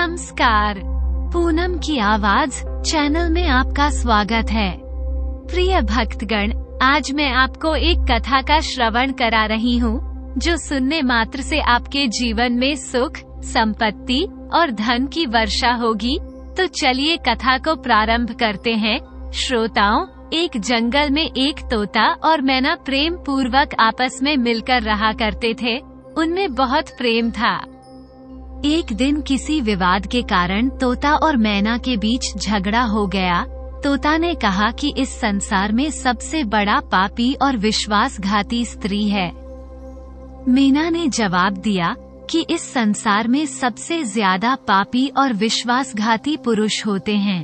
नमस्कार। पूनम की आवाज़ चैनल में आपका स्वागत है। प्रिय भक्तगण, आज मैं आपको एक कथा का श्रवण करा रही हूँ, जो सुनने मात्र से आपके जीवन में सुख, संपत्ति और धन की वर्षा होगी। तो चलिए कथा को प्रारंभ करते हैं। श्रोताओं, एक जंगल में एक तोता और मैना प्रेम पूर्वक आपस में मिलकर रहा करते थे। उनमें बहुत प्रेम था। एक दिन किसी विवाद के कारण तोता और मैना के बीच झगड़ा हो गया। तोता ने कहा कि इस संसार में सबसे बड़ा पापी और विश्वासघाती स्त्री है। मीना ने जवाब दिया कि इस संसार में सबसे ज़्यादा पापी और विश्वासघाती पुरुष होते हैं।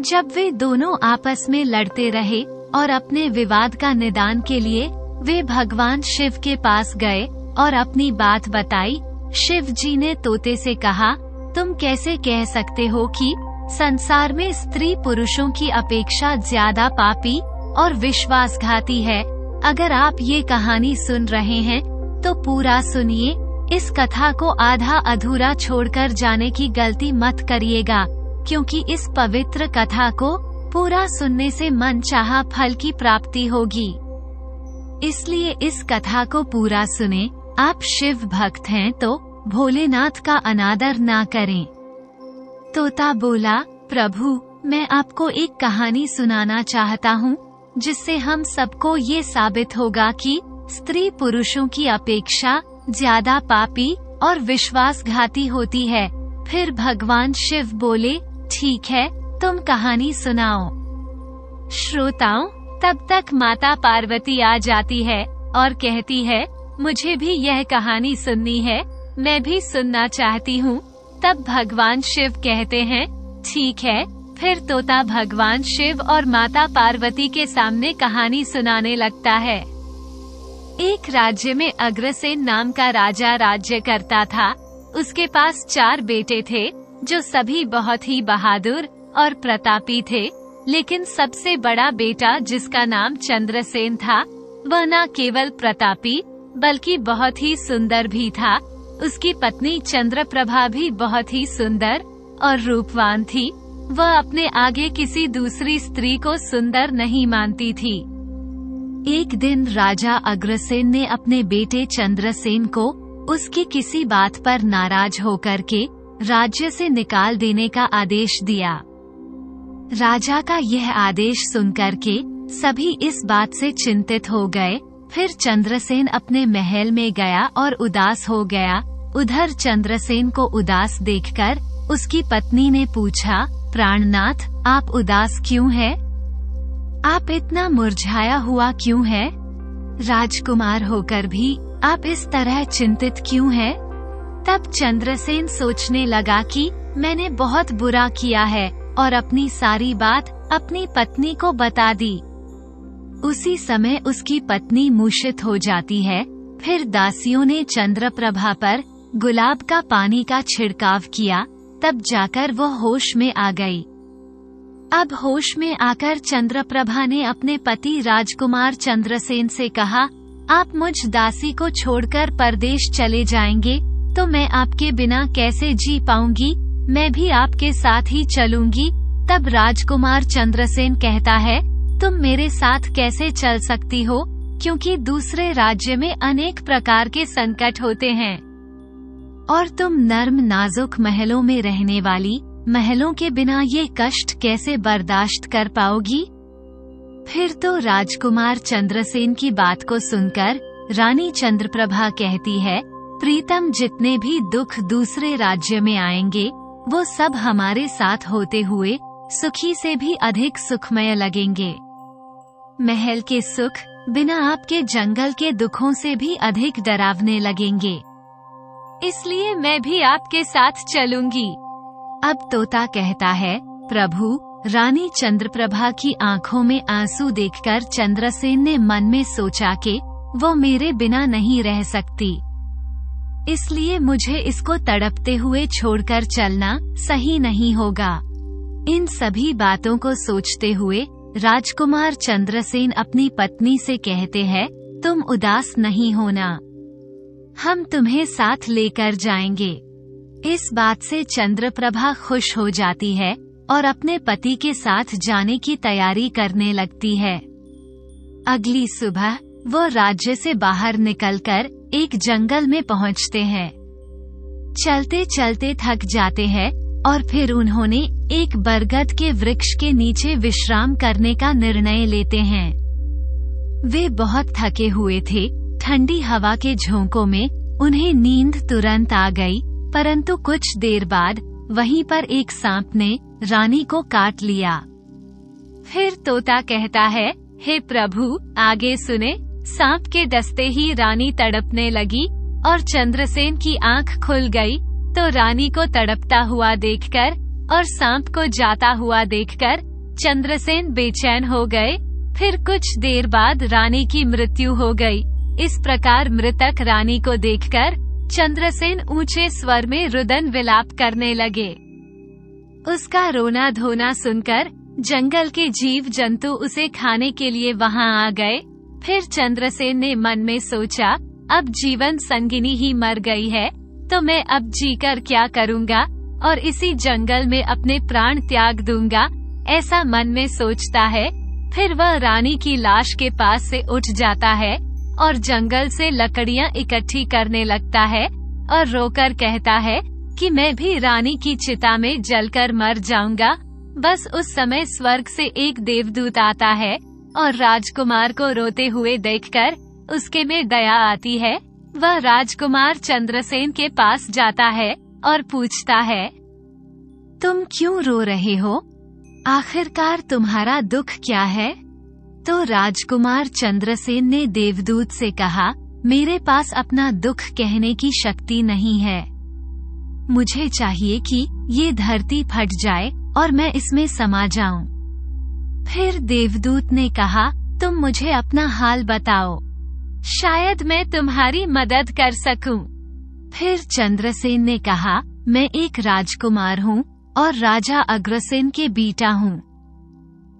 जब वे दोनों आपस में लड़ते रहे और अपने विवाद का निदान के लिए वे भगवान शिव के पास गए और अपनी बात बताई शिव जी ने तोते से कहा, तुम कैसे कह सकते हो कि संसार में स्त्री पुरुषों की अपेक्षा ज़्यादा पापी और विश्वासघाती है? अगर आप ये कहानी सुन रहे हैं तो पूरा सुनिए। इस कथा को आधा अधूरा छोड़कर जाने की गलती मत करिएगा, क्योंकि इस पवित्र कथा को पूरा सुनने से मन चाह फल की प्राप्ति होगी। इसलिए इस कथा को पूरा सुने। आप शिव भक्त हैं तो भोलेनाथ का अनादर ना करें। तोता बोला, प्रभु, मैं आपको एक कहानी सुनाना चाहता हूँ, जिससे हम सबको ये साबित होगा कि स्त्री पुरुषों की अपेक्षा ज़्यादा पापी और विश्वासघाती होती है। फिर भगवान शिव बोले, ठीक है, तुम कहानी सुनाओ। श्रोताओं, तब तक माता पार्वती आ जाती है और कहती है मुझे भी यह कहानी सुननी है। मैं भी सुनना चाहती हूँ। तब भगवान शिव कहते हैं, ठीक है। फिर तोता भगवान शिव और माता पार्वती के सामने कहानी सुनाने लगता है। एक राज्य में अग्रसेन नाम का राजा राज्य करता था। उसके पास चार बेटे थे, जो सभी बहुत ही बहादुर और प्रतापी थे। लेकिन सबसे बड़ा बेटा जिसका नाम चंद्रसेन था, वह न केवल प्रतापी बल्कि बहुत ही सुंदर भी था। उसकी पत्नी चंद्रप्रभा भी बहुत ही सुंदर और रूपवान थी। वह अपने आगे किसी दूसरी स्त्री को सुंदर नहीं मानती थी। एक दिन राजा अग्रसेन ने अपने बेटे चंद्रसेन को उसकी किसी बात पर नाराज़ होकर के राज्य से निकाल देने का आदेश दिया। राजा का यह आदेश सुनकर के सभी इस बात से चिंतित हो गए फिर चंद्रसेन अपने महल में गया और उदास हो गया। उधर चंद्रसेन को उदास देखकर उसकी पत्नी ने पूछा, प्राणनाथ, आप उदास क्यों है? आप इतना मुरझाया हुआ क्यों है? राजकुमार होकर भी आप इस तरह चिंतित क्यों है? तब चंद्रसेन सोचने लगा कि मैंने बहुत बुरा किया है और अपनी सारी बात अपनी पत्नी को बता दी। उसी समय उसकी पत्नी मूषित हो जाती है। फिर दासियों ने चंद्रप्रभा पर गुलाब का पानी का छिड़काव किया, तब जाकर वो होश में आ गई। अब होश में आकर चंद्रप्रभा ने अपने पति राजकुमार चंद्रसेन से कहा, आप मुझ दासी को छोड़कर परदेश चले जाएँगे तो मैं आपके बिना कैसे जी पाऊँगी? मैं भी आपके साथ ही चलूँगी। तब राजकुमार चंद्रसेन कहता है तुम मेरे साथ कैसे चल सकती हो? क्योंकि दूसरे राज्य में अनेक प्रकार के संकट होते हैं। और तुम नर्म नाजुक महलों में रहने वाली, महलों के बिना ये कष्ट कैसे बर्दाश्त कर पाओगी? फिर तो राजकुमार चंद्रसेन की बात को सुनकर, रानी चंद्रप्रभा कहती है, प्रीतम जितने भी दुख दूसरे राज्य में आएँगे, वो सब हमारे साथ होते हुए, सुखी से भी अधिक सुखमय लगेंगे। महल के सुख बिना आपके जंगल के दुखों से भी अधिक डरावने लगेंगे। इसलिए मैं भी आपके साथ चलूँगी। अब तोता कहता है, प्रभु, रानी चंद्रप्रभा की आँखों में आँसू देखकर चंद्रसेन ने मन में सोचा कि वो मेरे बिना नहीं रह सकती। इसलिए मुझे इसको तड़पते हुए छोड़कर चलना सही नहीं होगा। इन सभी बातों को सोचते हुए राजकुमार चंद्रसेन अपनी पत्नी से कहते हैं, तुम उदास नहीं होना। हम तुम्हें साथ लेकर जाएँगे। इस बात से चंद्रप्रभा खुश हो जाती है और अपने पति के साथ जाने की तैयारी करने लगती है। अगली सुबह, वो राज्य से बाहर निकलकर एक जंगल में पहुँचते हैं। चलते चलते थक जाते हैं और फिर उन्होंने एक बरगद के वृक्ष के नीचे विश्राम करने का निर्णय लेते हैं। वे बहुत थके हुए थे। ठंडी हवा के झोंकों में उन्हें नींद तुरंत आ गई, परंतु कुछ देर बाद वहीं पर एक सांप ने रानी को काट लिया। फिर तोता कहता है, हे प्रभु, आगे सुने। सांप के डसते ही रानी तड़पने लगी और चंद्रसेन की आँख खुल गई तो रानी को तड़पता हुआ देखकर और सांप को जाता हुआ देखकर चंद्रसेन बेचैन हो गए। फिर कुछ देर बाद रानी की मृत्यु हो गई। इस प्रकार मृतक रानी को देखकर चंद्रसेन ऊँचे स्वर में रुदन विलाप करने लगे। उसका रोना धोना सुनकर जंगल के जीव जंतु उसे खाने के लिए वहाँ आ गए। फिर चंद्रसेन ने मन में सोचा, अब जीवन संगिनी ही मर गई है। तो मैं अब जीकर क्या करूँगा? और इसी जंगल में अपने प्राण त्याग दूँगा? ऐसा मन में सोचता है। फिर वह रानी की लाश के पास से उठ जाता है और जंगल से लकड़ियाँ इकट्ठी करने लगता है और रोकर कहता है कि मैं भी रानी की चिता में जलकर मर जाऊँगा। बस उस समय स्वर्ग से एक देवदूत आता है और राजकुमार को रोते हुए देखकर उसके में दया आती है। वह राजकुमार चंद्रसेन के पास जाता है और पूछता है, तुम क्यों रो रहे हो? आखिरकार तुम्हारा दुख क्या है? तो राजकुमार चंद्रसेन ने देवदूत से कहा, मेरे पास अपना दुख कहने की शक्ति नहीं है। मुझे चाहिए कि ये धरती फट जाए और मैं इसमें समा जाऊँ। फिर देवदूत ने कहा, तुम मुझे अपना हाल बताओ। शायद मैं तुम्हारी मदद कर सकूँ। फिर चंद्रसेन ने कहा, मैं एक राजकुमार हूँ और राजा अग्रसेन के बेटा हूँ।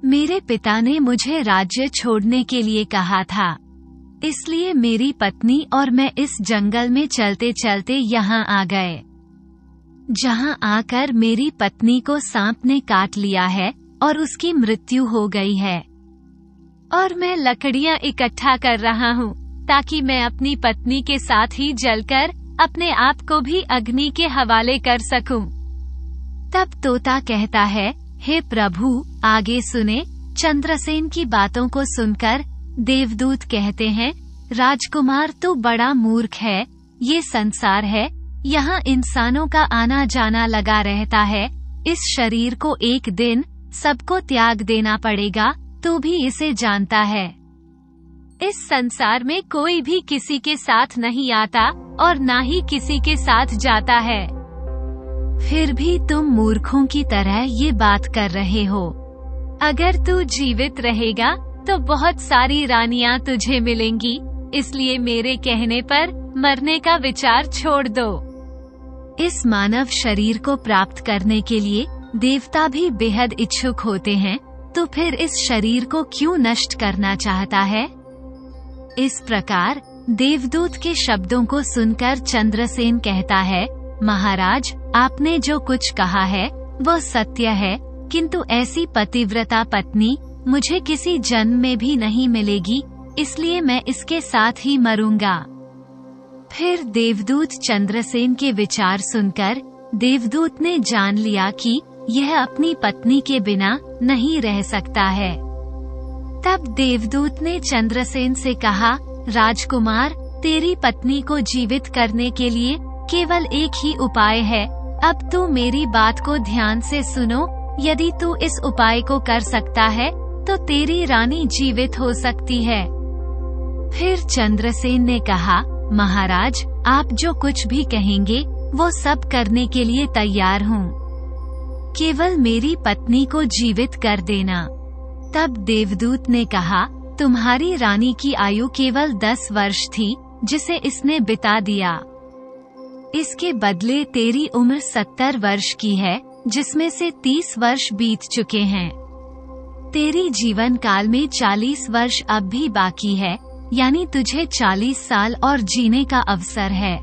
मेरे पिता ने मुझे राज्य छोड़ने के लिए कहा था। इसलिए मेरी पत्नी और मैं इस जंगल में चलते चलते यहाँ आ गए। जहाँ आकर मेरी पत्नी को सांप ने काट लिया है और उसकी मृत्यु हो गई है। और मैं लकड़ियाँ इकट्ठा कर रहा हूँ। ताकि मैं अपनी पत्नी के साथ ही जलकर अपने आप को भी अग्नि के हवाले कर सकूँ। तब तोता कहता है, हे प्रभु, आगे सुने। चंद्रसेन की बातों को सुनकर देवदूत कहते हैं, राजकुमार तो बड़ा मूर्ख है, ये संसार है। यहाँ इंसानों का आना जाना लगा रहता है। इस शरीर को एक दिन सबको त्याग देना पड़ेगा, तू भी इसे जानता है। इस संसार में कोई भी किसी के साथ नहीं आता, और ना ही किसी के साथ जाता है। फिर भी तुम मूर्खों की तरह ये बात कर रहे हो। अगर तू जीवित रहेगा तो बहुत सारी रानियाँ तुझे मिलेंगी, इसलिए मेरे कहने पर मरने का विचार छोड़ दो। इस मानव शरीर को प्राप्त करने के लिए देवता भी बेहद इच्छुक होते हैं तो फिर इस शरीर को क्यों नष्ट करना चाहता है? इस प्रकार, देवदूत के शब्दों को सुनकर चंद्रसेन कहता है, महाराज, आपने जो कुछ कहा है, वह सत्य है, किंतु ऐसी पतिव्रता पत्नी, मुझे किसी जन्म में भी नहीं मिलेगी, इसलिए मैं इसके साथ ही मरूँगा। फिर देवदूत चंद्रसेन के विचार सुनकर, देवदूत ने जान लिया कि, यह अपनी पत्नी के बिना, नहीं रह सकता है। तब देवदूत ने चंद्रसेन से कहा, राजकुमार, तेरी पत्नी को जीवित करने के लिए केवल एक ही उपाय है। अब तू मेरी बात को ध्यान से सुनो। यदि तू इस उपाय को कर सकता है तो तेरी रानी जीवित हो सकती है। फिर चंद्रसेन ने कहा, महाराज, आप जो कुछ भी कहेंगे, वो सब करने के लिए तैयार हूँ। केवल मेरी पत्नी को जीवित कर देना। तब देवदूत ने कहा, तुम्हारी रानी की आयु केवल दस वर्ष थी, जिसे इसने बिता दिया। इसके बदले तेरी उम्र सत्तर वर्ष की है, जिसमें से तीस वर्ष बीत चुके हैं। तेरी जीवन काल में चालीस वर्ष अब भी बाकी है, यानी तुझे चालीस साल और जीने का अवसर है।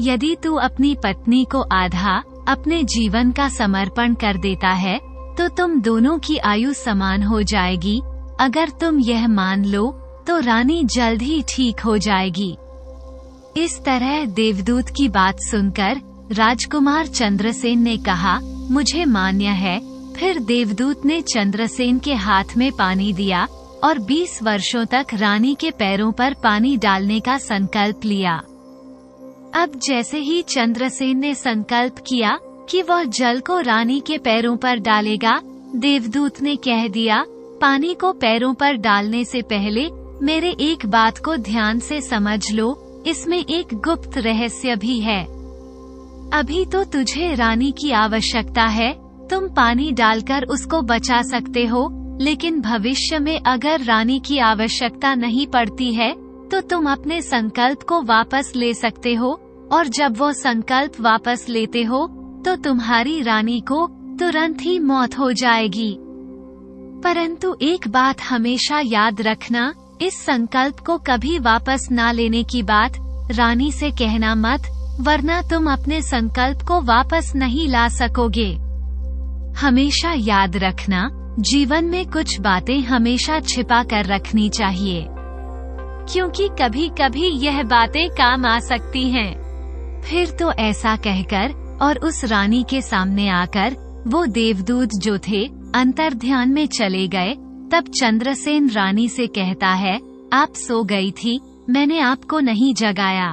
यदि तू अपनी पत्नी को आधा, अपने जीवन का समर्पण कर देता है तो तुम दोनों की आयु समान हो जाएगी। अगर तुम यह मान लो तो रानी जल्द ही ठीक हो जाएगी। इस तरह देवदूत की बात सुनकर राजकुमार चंद्रसेन ने कहा, मुझे मान्य है। फिर देवदूत ने चंद्रसेन के हाथ में पानी दिया और 20 वर्षों तक रानी के पैरों पर पानी डालने का संकल्प लिया। अब जैसे ही चंद्रसेन ने संकल्प किया कि वह जल को रानी के पैरों पर डालेगा। देवदूत ने कह दिया, पानी को पैरों पर डालने से पहले मेरे एक बात को ध्यान से समझ लो, इसमें एक गुप्त रहस्य भी है। अभी तो तुझे रानी की आवश्यकता है, तुम पानी डालकर उसको बचा सकते हो, लेकिन भविष्य में अगर रानी की आवश्यकता नहीं पड़ती है तो तुम अपने संकल्प को वापस ले सकते हो, और जब वो संकल्प वापस लेते हो तो तुम्हारी रानी को तुरंत ही मौत हो जाएगी। परंतु एक बात हमेशा याद रखना, इस संकल्प को कभी वापस ना लेने की बात, रानी से कहना मत, वरना तुम अपने संकल्प को वापस नहीं ला सकोगे। हमेशा याद रखना, जीवन में कुछ बातें हमेशा छिपा कर रखनी चाहिए। क्योंकि कभी कभी यह बातें काम आ सकती हैं। फिर तो ऐसा कहकर और उस रानी के सामने आकर वो देवदूत जो थे अंतर ध्यान में चले गए। तब चंद्रसेन रानी से कहता है, आप सो गई थी, मैंने आपको नहीं जगाया।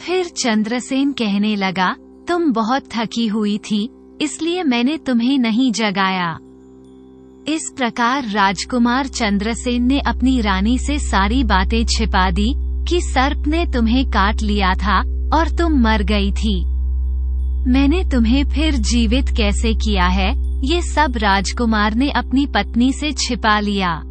फिर चंद्रसेन कहने लगा, तुम बहुत थकी हुई थी, इसलिए मैंने तुम्हें नहीं जगाया। इस प्रकार राजकुमार चंद्रसेन ने अपनी रानी से सारी बातें छिपा दी कि सर्प ने तुम्हें काट लिया था और तुम मर गई थी। मैंने तुम्हें फिर जीवित कैसे किया है? ये सब राजकुमार ने अपनी पत्नी से छिपा लिया।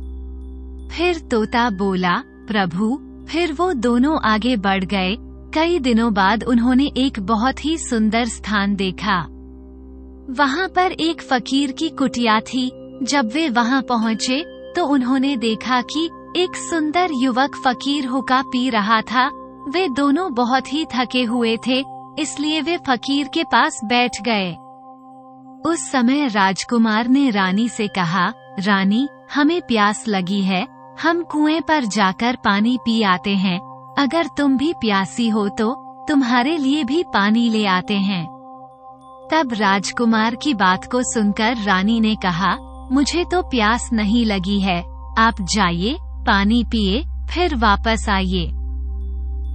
फिर तोता बोला, प्रभु, फिर वो दोनों आगे बढ़ गए। कई दिनों बाद उन्होंने एक बहुत ही सुंदर स्थान देखा। वहाँ पर एक फकीर की कुटिया थी। जब वे वहाँ पहुँचे तो उन्होंने देखा कि एक सुंदर युवक फकीर हुका पी रहा था। वे दोनों बहुत ही थके हुए थे। इसलिए वे फकीर के पास बैठ गए। उस समय राजकुमार ने रानी से कहा, रानी, हमें प्यास लगी है, हम कुएँ पर जाकर पानी पी आते हैं। अगर तुम भी प्यासी हो तो तुम्हारे लिए भी पानी ले आते हैं। तब राजकुमार की बात को सुनकर रानी ने कहा, मुझे तो प्यास नहीं लगी है, आप जाइए, पानी पिए, फिर वापस आइए।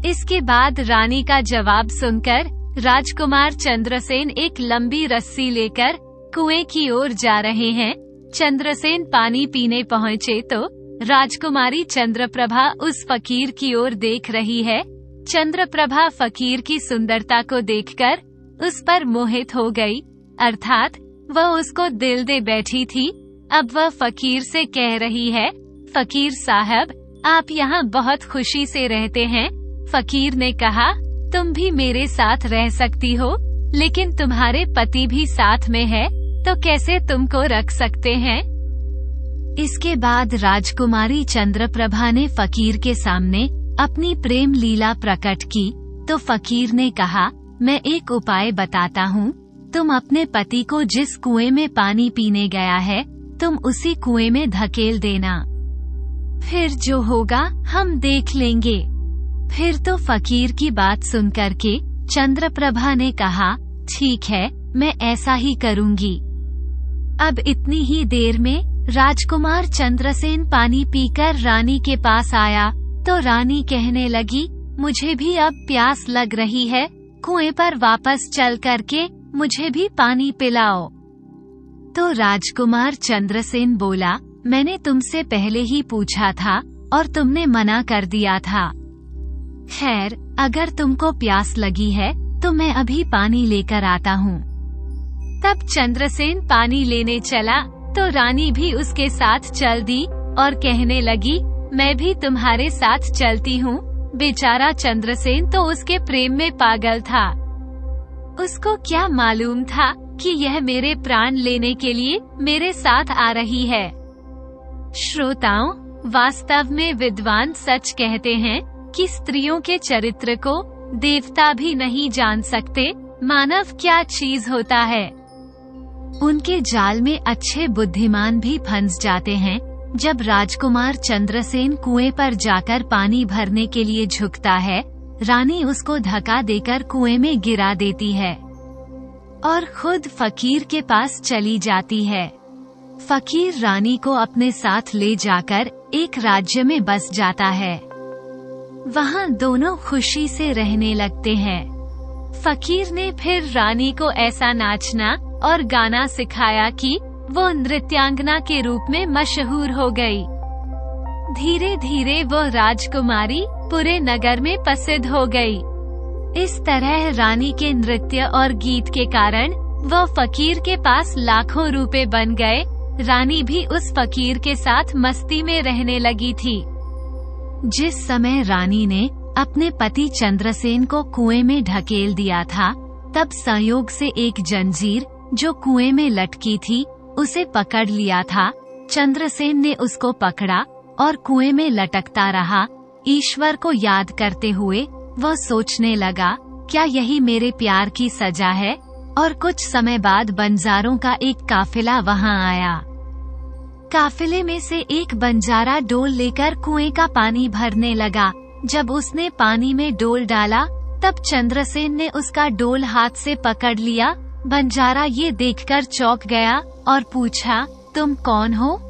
इसके बाद रानी का जवाब सुनकर, राजकुमार चंद्रसेन एक लंबी रस्सी लेकर, कुएँ की ओर जा रहे हैं। चंद्रसेन पानी पीने पहुँचे तो राजकुमारी चंद्रप्रभा उस फकीर की ओर देख रही है। चंद्रप्रभा फकीर की सुंदरता को देखकर, उस पर मोहित हो गई। अर्थात, वह उसको दिल दे बैठी थी। अब वह फकीर से कह रही है, फकीर साहब, आप यहाँ बहुत खुशी से रहते हैं। फकीर ने कहा, तुम भी मेरे साथ रह सकती हो, लेकिन तुम्हारे पति भी साथ में है तो कैसे तुमको रख सकते हैं? इसके बाद राजकुमारी चंद्रप्रभा ने फकीर के सामने अपनी प्रेम लीला प्रकट की तो फकीर ने कहा, मैं एक उपाय बताता हूँ। तुम अपने पति को जिस कुएँ में पानी पीने गया है, तुम उसी कुएँ में धकेल देना। फिर जो होगा, हम देख लेंगे। फिर तो फकीर की बात सुनकर के चंद्रप्रभा ने कहा, ठीक है, मैं ऐसा ही करूँगी। अब इतनी ही देर में राजकुमार चंद्रसेन पानी पीकर रानी के पास आया तो रानी कहने लगी, मुझे भी अब प्यास लग रही है, कुएँ पर वापस चल करके मुझे भी पानी पिलाओ। तो राजकुमार चंद्रसेन बोला, मैंने तुमसे पहले ही पूछा था, और तुमने मना कर दिया था। खैर, अगर तुमको प्यास लगी है तो मैं अभी पानी लेकर आता हूँ। तब चंद्रसेन पानी लेने चला तो रानी भी उसके साथ चल दी, और कहने लगी, मैं भी तुम्हारे साथ चलती हूँ। बेचारा चंद्रसेन तो उसके प्रेम में पागल था। उसको क्या मालूम था कि यह मेरे प्राण लेने के लिए मेरे साथ आ रही है। श्रोताओं, वास्तव में विद्वान सच कहते हैं कि स्त्रियों के चरित्र को देवता भी नहीं जान सकते, मानव क्या चीज़ होता है? उनके जाल में अच्छे बुद्धिमान भी फंस जाते हैं, जब राजकुमार चंद्रसेन कुएँ पर जाकर पानी भरने के लिए झुकता है, रानी उसको धक्का देकर कुएँ में गिरा देती है। और खुद फकीर के पास चली जाती है। फकीर रानी को अपने साथ ले जाकर एक राज्य में बस जाता है। वहाँ दोनों खुशी से रहने लगते हैं। फकीर ने फिर रानी को ऐसा नाचना और गाना सिखाया कि वो नृत्यांगना के रूप में मशहूर हो गई। धीरे धीरे वो राजकुमारी पूरे नगर में प्रसिद्ध हो गई। इस तरह रानी के नृत्य और गीत के कारण वो फकीर के पास लाखों रुपए बन गए। रानी भी उस फकीर के साथ मस्ती में रहने लगी थी। जिस समय रानी ने अपने पति चंद्रसेन को कुएँ में ढकेल दिया था, तब संयोग से एक जंजीर, जो कुएँ में लटकी थी, उसे पकड़ लिया था। चंद्रसेन ने उसको पकड़ा और कुएँ में लटकता रहा। ईश्वर को याद करते हुए वह सोचने लगा, क्या यही मेरे प्यार की सजा है? और कुछ समय बाद बंजारों का एक काफिला वहाँ आया। काफिले में से एक बंजारा डोल लेकर कुएँ का पानी भरने लगा। जब उसने पानी में डोल डाला, तब चंद्रसेन ने उसका डोल हाथ से पकड़ लिया। बंजारा ये देखकर चौक गया और पूछा, तुम कौन हो?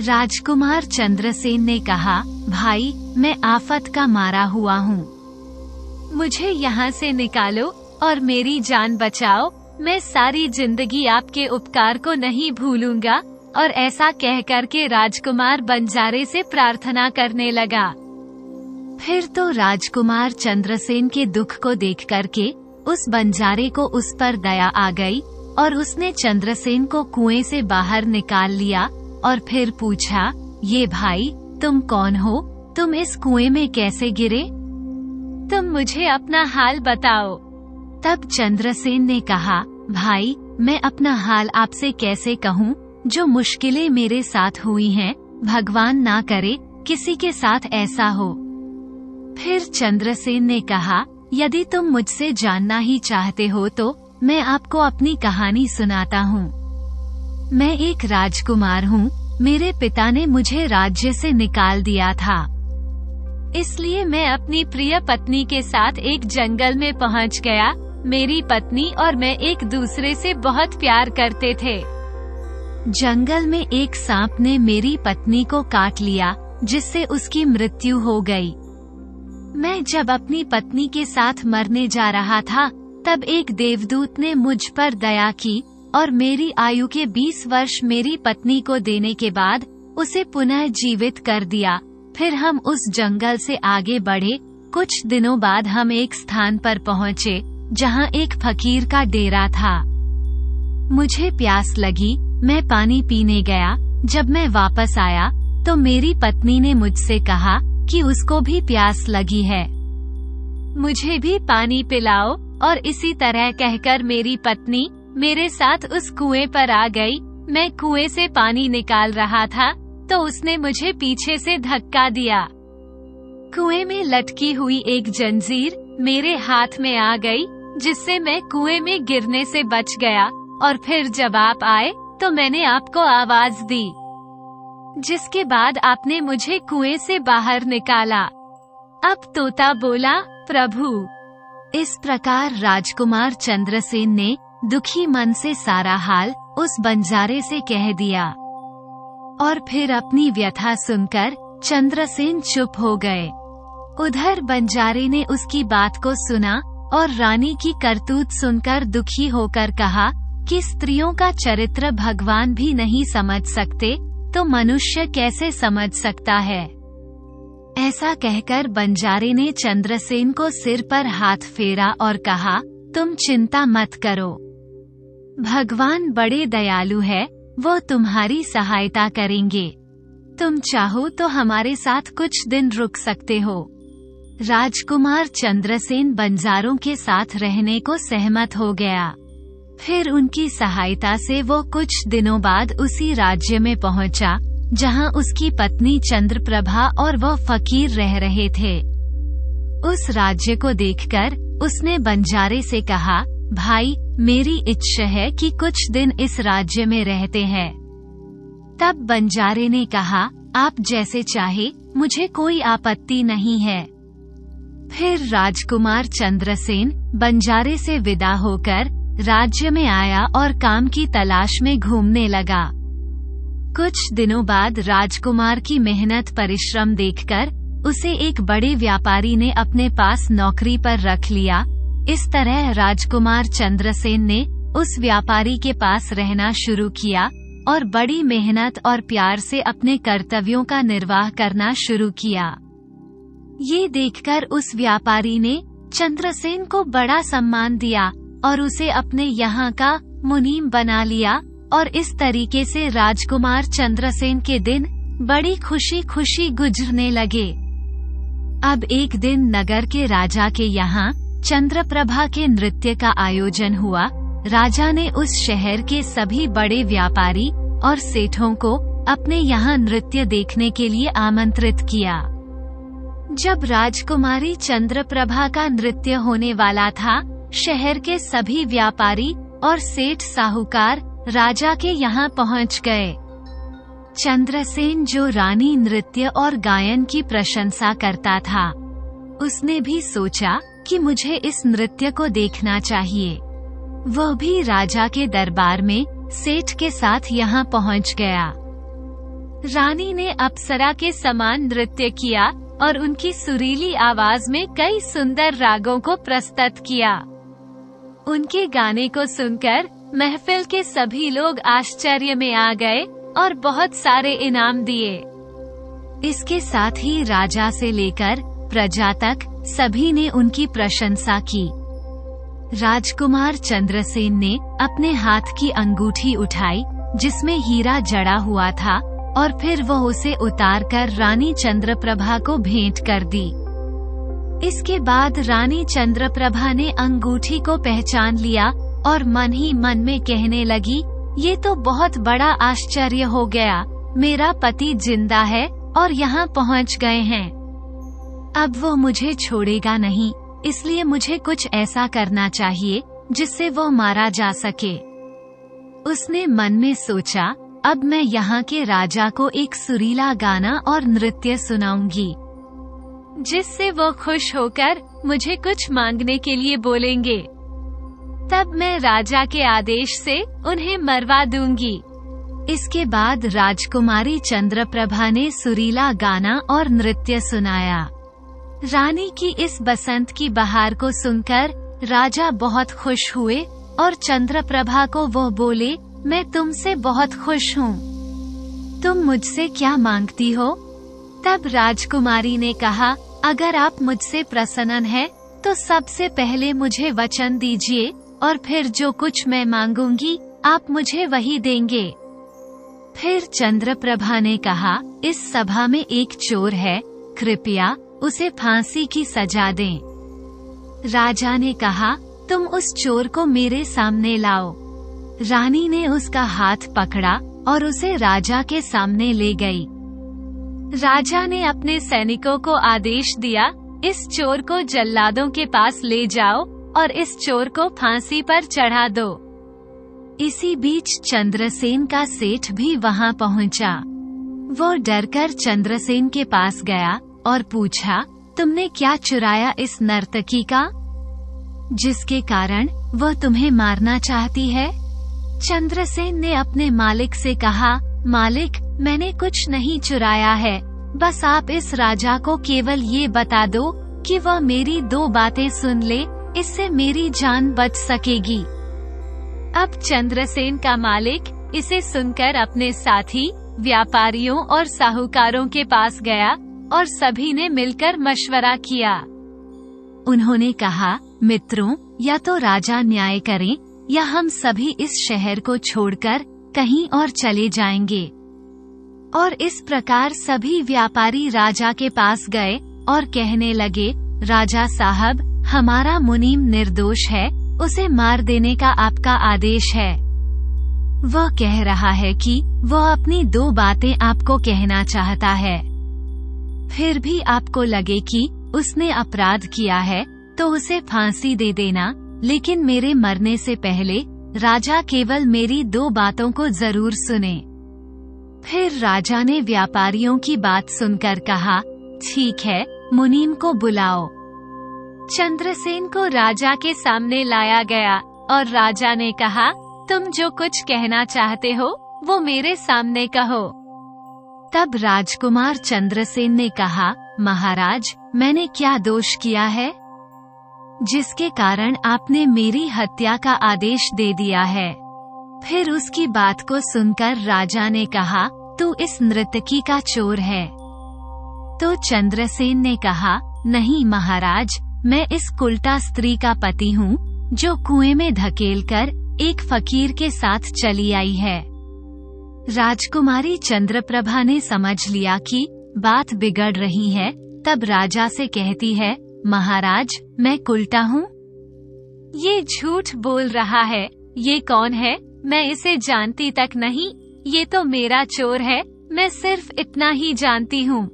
राजकुमार चंद्रसेन ने कहा, भाई, मैं आफत का मारा हुआ हूँ। मुझे यहाँ से निकालो और मेरी जान बचाओ। मैं सारी ज़िंदगी आपके उपकार को नहीं भूलूँगा। और ऐसा कह कर के राजकुमार बंजारे से प्रार्थना करने लगा। फिर तो राजकुमार चंद्रसेन के दुख को देख करके उस बंजारे को उस पर दया आ गई और उसने चंद्रसेन को कुएँ से बाहर निकाल लिया और फिर पूछा, ये भाई, तुम कौन हो? तुम इस कुएँ में कैसे गिरे? तुम मुझे अपना हाल बताओ। तब चंद्रसेन ने कहा, भाई, मैं अपना हाल आपसे कैसे कहूँ? जो मुश्किलें मेरे साथ हुई हैं, भगवान ना करे किसी के साथ ऐसा हो। फिर चंद्रसेन ने कहा यदि तुम मुझसे जानना ही चाहते हो तो मैं आपको अपनी कहानी सुनाता हूँ। मैं एक राजकुमार हूँ मेरे पिता ने मुझे राज्य से निकाल दिया था। इसलिए मैं अपनी प्रिय पत्नी के साथ एक जंगल में पहुँच गया मेरी पत्नी और मैं एक दूसरे से बहुत प्यार करते थे। जंगल में एक सांप ने मेरी पत्नी को काट लिया, जिससे उसकी मृत्यु हो गई। मैं जब अपनी पत्नी के साथ मरने जा रहा था, तब एक देवदूत ने मुझ पर दया की, और मेरी आयु के 20 वर्ष मेरी पत्नी को देने के बाद, उसे पुनः जीवित कर दिया। फिर हम उस जंगल से आगे बढ़े। कुछ दिनों बाद हम एक स्थान पर पहुँचे, जहाँ एक फकीर का डेरा था। मुझे प्यास लगी, मैं पानी पीने गया, जब मैं वापस आया तो मेरी पत्नी ने मुझसे कहा कि उसको भी प्यास लगी है। मुझे भी पानी पिलाओ, और इसी तरह कहकर मेरी पत्नी मेरे साथ उस कुएँ पर आ गई। मैं कुएँ से पानी निकाल रहा था तो उसने मुझे पीछे से धक्का दिया। कुएँ में लटकी हुई एक जंजीर मेरे हाथ में आ गई, जिससे मैं कुएँ में गिरने से बच गया। और फिर जब आप आए तो मैंने आपको आवाज़ दी। जिसके बाद आपने मुझे कुएँ से बाहर निकाला। अब तोता बोला, प्रभु, इस प्रकार राजकुमार चंद्रसेन ने दुखी मन से सारा हाल उस बंजारे से कह दिया। और फिर अपनी व्यथा सुनकर चंद्रसेन चुप हो गए। उधर बंजारे ने उसकी बात को सुना और रानी की करतूत सुनकर दुखी होकर कहा कि स्त्रियों का चरित्र भगवान भी नहीं समझ सकते तो मनुष्य कैसे समझ सकता है? ऐसा कहकर बंजारे ने चंद्रसेन को सिर पर हाथ फेरा और कहा, तुम चिंता मत करो। भगवान बड़े दयालु है, वो तुम्हारी सहायता करेंगे। तुम चाहो तो हमारे साथ कुछ दिन रुक सकते हो। राजकुमार चंद्रसेन बंजारों के साथ रहने को सहमत हो गया। फिर उनकी सहायता से वो कुछ दिनों बाद उसी राज्य में पहुँचा, जहाँ उसकी पत्नी चंद्रप्रभा और वह फकीर रह रहे थे। उस राज्य को देखकर उसने बंजारे से कहा भाई मेरी इच्छा है कि कुछ दिन इस राज्य में रहते हैं। तब बंजारे ने कहा आप जैसे चाहे मुझे कोई आपत्ति नहीं है। फिर राजकुमार चंद्रसेन बंजारे से विदा होकर राज्य में आया और काम की तलाश में घूमने लगा। कुछ दिनों बाद राजकुमार की मेहनत परिश्रम देखकर, उसे एक बड़े व्यापारी ने अपने पास नौकरी पर रख लिया। इस तरह राजकुमार चंद्रसेन ने उस व्यापारी के पास रहना शुरू किया और बड़ी मेहनत और प्यार से अपने कर्तव्यों का निर्वाह करना शुरू किया। ये देखकर उस व्यापारी ने चंद्रसेन को बड़ा सम्मान दिया और उसे अपने यहाँ का मुनीम बना लिया और इस तरीके से राजकुमार चंद्रसेन के दिन बड़ी खुशी खुशी गुजरने लगे। अब एक दिन नगर के राजा के यहाँ चंद्रप्रभा के नृत्य का आयोजन हुआ। राजा ने उस शहर के सभी बड़े व्यापारी और सेठों को अपने यहाँ नृत्य देखने के लिए आमंत्रित किया। जब राजकुमारी चंद्रप्रभा का नृत्य होने वाला था शहर के सभी व्यापारी और सेठ साहूकार राजा के यहाँ पहुँच गए। चंद्रसेन, जो रानी नृत्य और गायन की प्रशंसा करता था, उसने भी सोचा कि मुझे इस नृत्य को देखना चाहिए। वह भी राजा के दरबार में सेठ के साथ यहाँ पहुँच गया। रानी ने अप्सरा के समान नृत्य किया और उनकी सुरीली आवाज़ में कई सुंदर रागों को प्रस्तुत किया। उनके गाने को सुनकर महफिल के सभी लोग आश्चर्य में आ गए और बहुत सारे इनाम दिए। इसके साथ ही राजा से लेकर प्रजा तक सभी ने उनकी प्रशंसा की। राजकुमार चंद्रसेन ने अपने हाथ की अंगूठी उठाई, जिसमें हीरा जड़ा हुआ था, और फिर वह उसे उतारकर रानी चंद्रप्रभा को भेंट कर दी। इसके बाद रानी चंद्रप्रभा ने अंगूठी को पहचान लिया और मन ही मन में कहने लगी, ये तो बहुत बड़ा आश्चर्य हो गया। मेरा पति ज़िंदा है और यहाँ पहुँच गए हैं। अब वो मुझे छोड़ेगा नहीं, इसलिए मुझे कुछ ऐसा करना चाहिए, जिससे वो मारा जा सके। उसने मन में सोचा, अब मैं यहाँ के राजा को एक सुरीला गाना और नृत्य सुनाऊँगी। जिससे वो खुश होकर मुझे कुछ मांगने के लिए बोलेंगे। तब मैं राजा के आदेश से उन्हें मरवा दूँगी। इसके बाद राजकुमारी चंद्रप्रभा ने सुरीला गाना और नृत्य सुनाया। रानी की इस बसंत की बहार को सुनकर राजा बहुत खुश हुए और चंद्रप्रभा को वो बोले, मैं तुमसे बहुत खुश हूँ। तुम मुझसे क्या मांगती हो? तब राजकुमारी ने कहा अगर आप मुझसे प्रसन्न हैं, तो सबसे पहले मुझे वचन दीजिए और फिर जो कुछ मैं मांगूँगी आप मुझे वही देंगे फिर चंद्रप्रभा ने कहा इस सभा में एक चोर है कृपया उसे फांसी की सजा दें। राजा ने कहा तुम उस चोर को मेरे सामने लाओ रानी ने उसका हाथ पकड़ा और उसे राजा के सामने ले गई। राजा ने अपने सैनिकों को आदेश दिया, इस चोर को जल्लादों के पास ले जाओ, और इस चोर को फांसी पर चढ़ा दो। इसी बीच चंद्रसेन का सेठ भी वहाँ पहुँचा। वो डरकर चंद्रसेन के पास गया, और पूछा, तुमने क्या चुराया इस नर्तकी का? जिसके कारण वह तुम्हें मारना चाहती है? चंद्रसेन ने अपने मालिक से कहा मालिक, मैंने कुछ नहीं चुराया है। बस आप इस राजा को केवल ये बता दो कि वह मेरी दो बातें सुन ले, इससे मेरी जान बच सकेगी। अब चंद्रसेन का मालिक, इसे सुनकर अपने साथी, व्यापारियों और साहूकारों के पास गया, और सभी ने मिलकर मशवरा किया। उन्होंने कहा, मित्रों, या तो राजा न्याय करें, या हम सभी इस शहर को छोड़कर कहीं और चले जाएँगे। और इस प्रकार सभी व्यापारी राजा के पास गए और कहने लगे, राजा साहब, हमारा मुनीम निर्दोष है, उसे मार देने का आपका आदेश है। वह कह रहा है कि वह अपनी दो बातें आपको कहना चाहता है। फिर भी आपको लगे कि उसने अपराध किया है तो उसे फांसी दे देना, लेकिन मेरे मरने से पहले राजा केवल मेरी दो बातों को ज़रूर सुने। फिर राजा ने व्यापारियों की बात सुनकर कहा, ठीक है, मुनीम को बुलाओ। चंद्रसेन को राजा के सामने लाया गया, और राजा ने कहा, तुम जो कुछ कहना चाहते हो, वो मेरे सामने कहो। तब राजकुमार चंद्रसेन ने कहा, महाराज, मैंने क्या दोष किया है? जिसके कारण आपने मेरी हत्या का आदेश दे दिया है। फिर उसकी बात को सुनकर राजा ने कहा, तू इस नृतकी का चोर है। तो चंद्रसेन ने कहा, नहीं महाराज, मैं इस कुल्टा स्त्री का पति हूँ, जो कुएँ में धकेलकर एक फकीर के साथ चली आई है। राजकुमारी चंद्रप्रभा ने समझ लिया कि बात बिगड़ रही है, तब राजा से कहती है महाराज, मैं कुल्टा हूँ। ये झूठ बोल रहा है। ये कौन है? मैं इसे जानती तक नहीं। ये तो मेरा चोर है। मैं सिर्फ़ इतना ही जानती हूँ।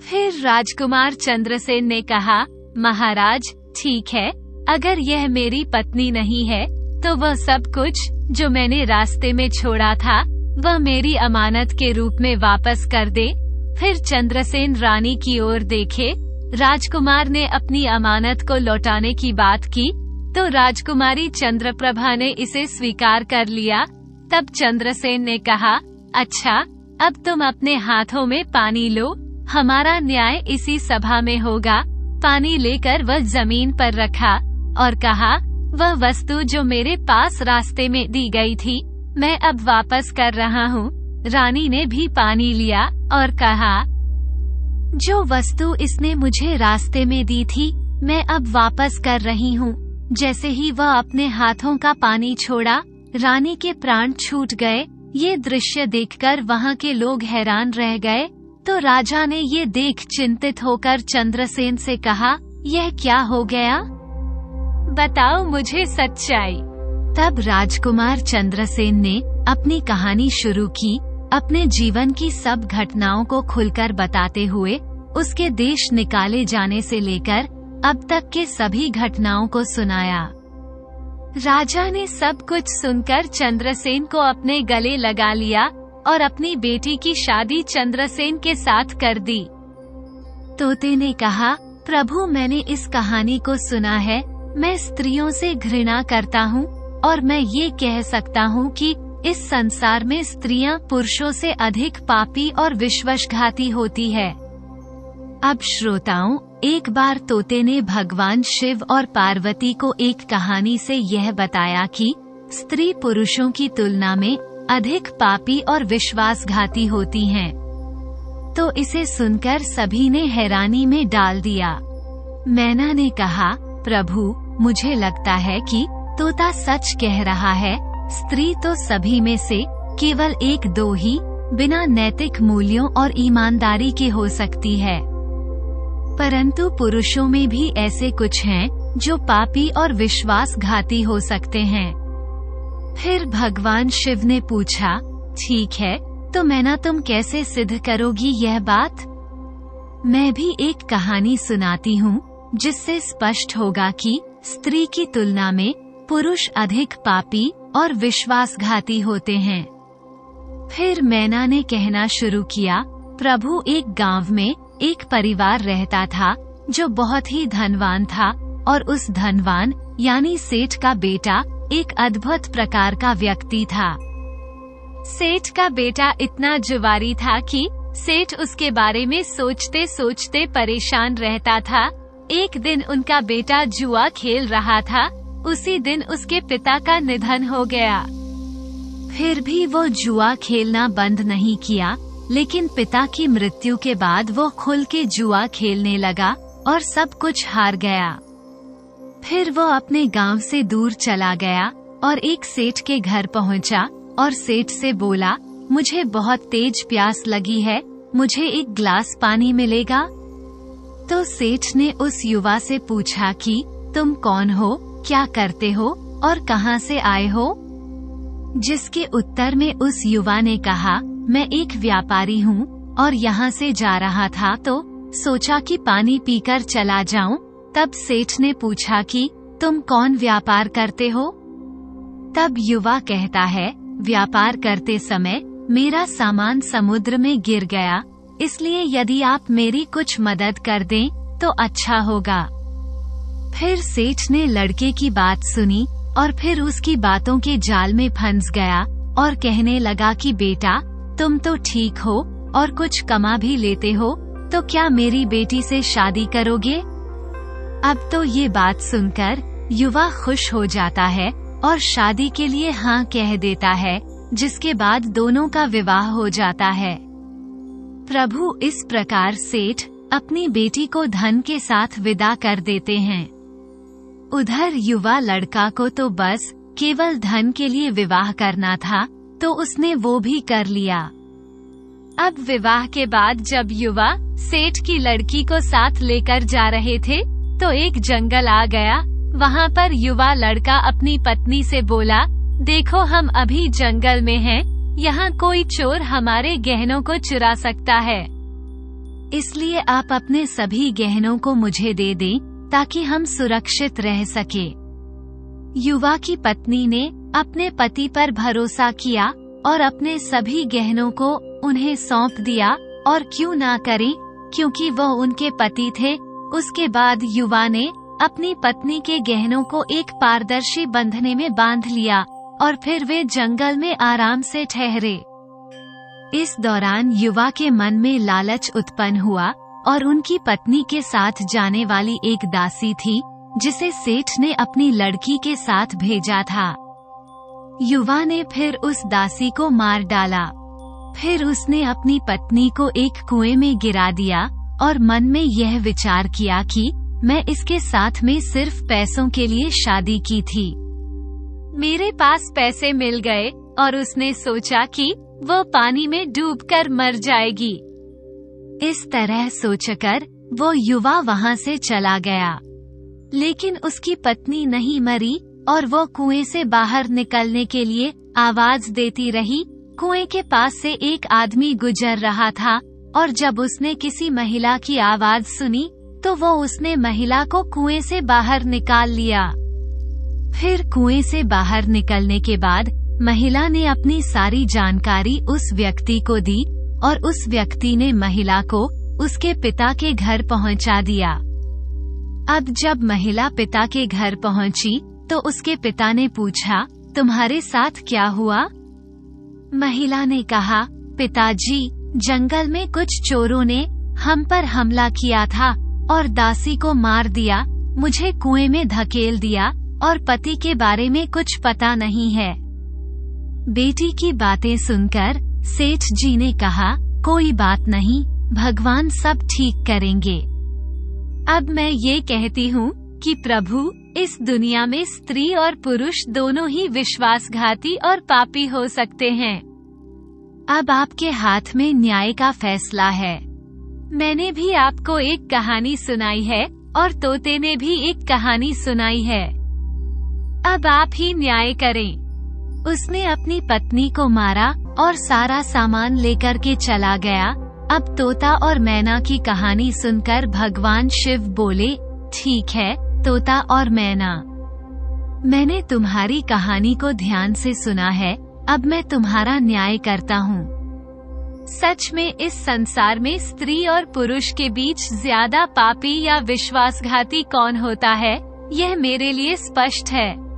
फिर राजकुमार चंद्रसेन ने कहा, महाराज, ठीक है। अगर यह मेरी पत्नी नहीं है तो वह सब कुछ जो मैंने रास्ते में छोड़ा था, वह मेरी अमानत के रूप में वापस कर दे। फिर चंद्रसेन रानी की ओर देखे राजकुमार ने अपनी अमानत को लौटाने की बात की तो राजकुमारी चंद्रप्रभा ने इसे स्वीकार कर लिया। तब चंद्रसेन ने कहा अच्छा अब तुम अपने हाथों में पानी लो, हमारा न्याय इसी सभा में होगा। पानी लेकर वह ज़मीन पर रखा और कहा, वह वस्तु जो मेरे पास रास्ते में दी गई थी, मैं अब वापस कर रहा हूँ। रानी ने भी पानी लिया और कहा जो वस्तु इसने मुझे रास्ते में दी थी, मैं अब वापस कर रही हूँ। जैसे ही वह अपने हाथों का पानी छोड़ा, रानी के प्राण छूट गए। ये दृश्य देखकर वहाँ के लोग हैरान रह गए। तो राजा ने ये देख चिंतित होकर चंद्रसेन से कहा, यह क्या हो गया? बताओ मुझे सच्चाई। तब राजकुमार चंद्रसेन ने अपनी कहानी शुरू की। अपने जीवन की सब घटनाओं को खुलकर बताते हुए, उसके देश निकाले जाने से लेकर, अब तक के सभी घटनाओं को सुनाया। राजा ने सब कुछ सुनकर चंद्रसेन को अपने गले लगा लिया, और अपनी बेटी की शादी चंद्रसेन के साथ कर दी। तोते ने कहा, प्रभु, मैंने इस कहानी को सुना है, मैं स्त्रियों से घृणा करता हूँ, और मैं ये कह सकता हूँ कि इस संसार में स्त्रियाँ पुरुषों से अधिक पापी और विश्वासघाती होती है अब श्रोताओं, एक बार तोते ने भगवान शिव और पार्वती को एक कहानी से यह बताया कि स्त्री पुरुषों की तुलना में अधिक पापी और विश्वासघाती होती हैं। तो इसे सुनकर सभी ने हैरानी में डाल दिया मैना ने कहा, प्रभु, मुझे लगता है कि तोता सच कह रहा है स्त्री तो सभी में से केवल एक दो ही बिना नैतिक मूल्यों और ईमानदारी के हो सकती है। परंतु पुरुषों में भी ऐसे कुछ हैं, जो पापी और विश्वासघाती हो सकते हैं। फिर भगवान शिव ने पूछा, ठीक है तो मैना तुम कैसे सिद्ध करोगी यह बात? मैं भी एक कहानी सुनाती हूँ, जिससे स्पष्ट होगा कि स्त्री की तुलना में पुरुष अधिक पापी और विश्वासघाती होते हैं। फिर मैना ने कहना शुरू किया, प्रभु एक गाँव में एक परिवार रहता था, जो बहुत ही धनवान था, और उस धनवान, यानी सेठ का बेटा, एक अद्भुत प्रकार का व्यक्ति था। सेठ का बेटा इतना जुवारी था कि, सेठ उसके बारे में सोचते सोचते परेशान रहता था। एक दिन उनका बेटा जुआ खेल रहा था उसी दिन उसके पिता का निधन हो गया। फिर भी वो जुआ खेलना बंद नहीं किया, लेकिन पिता की मृत्यु के बाद वो खुल के जुआ खेलने लगा और सब कुछ हार गया। फिर वो अपने गाँव से दूर चला गया और एक सेठ के घर पहुँचा और सेठ से बोला, मुझे बहुत तेज प्यास लगी है, मुझे एक ग्लास पानी मिलेगा? तो सेठ ने उस युवा से पूछा कि, तुम कौन हो? क्या करते हो और कहाँ से आए हो? जिसके उत्तर में उस युवा ने कहा, मैं एक व्यापारी हूँ और यहाँ से जा रहा था तो सोचा कि पानी पीकर चला जाऊँ। तब सेठ ने पूछा कि, तुम कौन व्यापार करते हो? तब युवा कहता है, व्यापार करते समय मेरा सामान समुद्र में गिर गया, इसलिए यदि आप मेरी कुछ मदद कर दें तो अच्छा होगा। फिर सेठ ने लड़के की बात सुनी और फिर उसकी बातों के जाल में फंस गया और कहने लगा कि बेटा, तुम तो ठीक हो और कुछ कमा भी लेते हो तो क्या मेरी बेटी से शादी करोगे? अब तो ये बात सुनकर युवा खुश हो जाता है और शादी के लिए हाँ कह देता है, जिसके बाद दोनों का विवाह हो जाता है। प्रभु इस प्रकार सेठ अपनी बेटी को धन के साथ विदा कर देते हैं। उधर युवा लड़का को तो बस केवल धन के लिए विवाह करना था तो उसने वो भी कर लिया। अब विवाह के बाद जब युवा सेठ की लड़की को साथ लेकर जा रहे थे तो एक जंगल आ गया। वहाँ पर युवा लड़का अपनी पत्नी से बोला देखो हम अभी जंगल में हैं, यहाँ कोई चोर हमारे गहनों को चुरा सकता है। इसलिए आप अपने सभी गहनों को मुझे दे दें ताकि हम सुरक्षित रह सके। युवा की पत्नी ने अपने पति पर भरोसा किया और अपने सभी गहनों को उन्हें सौंप दिया, और क्यों ना करें, क्योंकि वह उनके पति थे। उसके बाद युवा ने अपनी पत्नी के गहनों को एक पारदर्शी बंधने में बाँध लिया, और फिर वे जंगल में आराम से ठहरे। इस दौरान युवा के मन में लालच उत्पन्न हुआ। और उनकी पत्नी के साथ जाने वाली एक दासी थी, जिसे सेठ ने अपनी लड़की के साथ भेजा था। युवा ने फिर उस दासी को मार डाला। फिर उसने अपनी पत्नी को एक कुएँ में गिरा दिया और मन में यह विचार किया कि मैं इसके साथ में सिर्फ़ पैसों के लिए शादी की थी। मेरे पास पैसे मिल गए और उसने सोचा कि वो पानी में डूबकर मर जाएगी। इस तरह सोचकर वो युवा वहाँ से चला गया। लेकिन उसकी पत्नी नहीं मरी और वो कुएँ से बाहर निकलने के लिए आवाज़ देती रही। कुएँ के पास से एक आदमी गुजर रहा था और जब उसने किसी महिला की आवाज़ सुनी तो वो उसने महिला को कुएँ से बाहर निकाल लिया। फिर कुएँ से बाहर निकलने के बाद महिला ने अपनी सारी जानकारी उस व्यक्ति को दी और उस व्यक्ति ने महिला को उसके पिता के घर पहुँचा दिया। अब जब महिला पिता के घर पहुँची तो उसके पिता ने पूछा, तुम्हारे साथ क्या हुआ? महिला ने कहा, पिताजी, जंगल में कुछ चोरों ने हम पर हमला किया था और दासी को मार दिया, मुझे कुएँ में धकेल दिया और पति के बारे में कुछ पता नहीं है। बेटी की बातें सुनकर सेठ जी ने कहा, कोई बात नहीं, भगवान सब ठीक करेंगे। अब मैं ये कहती हूँ कि प्रभु, इस दुनिया में स्त्री और पुरुष दोनों ही विश्वासघाती और पापी हो सकते हैं। अब आपके हाथ में न्याय का फैसला है। मैंने भी आपको एक कहानी सुनाई है, और तोते ने भी एक कहानी सुनाई है। अब आप ही न्याय करें। उसने अपनी पत्नी को मारा और सारा सामान लेकर के चला गया। अब तोता और मैना की कहानी सुनकर भगवान शिव बोले, ठीक है, तोता और मैना। मैंने तुम्हारी कहानी को ध्यान से सुना है, अब मैं तुम्हारा न्याय करता हूँ। सच में इस संसार में स्त्री और पुरुष के बीच ज़्यादा पापी या विश्वासघाती कौन होता है, यह मेरे लिए स्पष्ट है।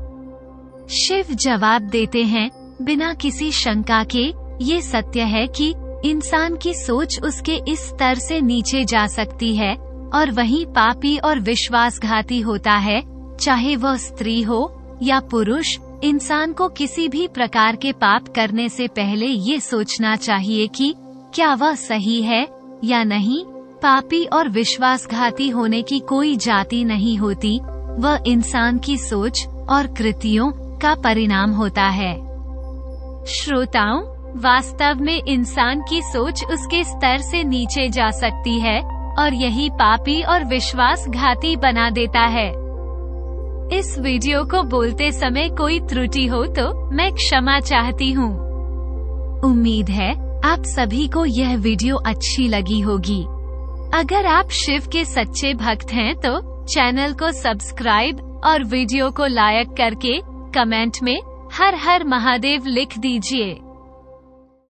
शिव जवाब देते हैं, बिना किसी शंका के, ये सत्य है कि, इंसान की सोच उसके इस स्तर से नीचे जा सकती है, और वही पापी और विश्वासघाती होता है, चाहे वह स्त्री हो, या पुरुष, इंसान को किसी भी प्रकार के पाप करने से पहले ये सोचना चाहिए कि, क्या वह सही है, या नहीं, पापी और विश्वासघाती होने की कोई जाति नहीं होती, वह इंसान की सोच, और कृतियों का परिणाम होता है। श्रोताओं, वास्तव में इंसान की सोच उसके स्तर से नीचे जा सकती है और यही पापी और विश्वास घाती बना देता है। इस वीडियो को बोलते समय कोई त्रुटि हो तो मैं क्षमा चाहती हूँ। उम्मीद है आप सभी को यह वीडियो अच्छी लगी होगी। अगर आप शिव के सच्चे भक्त हैं तो चैनल को सब्सक्राइब और वीडियो को लाइक करके कमेंट में हर हर महादेव लिख दीजिए।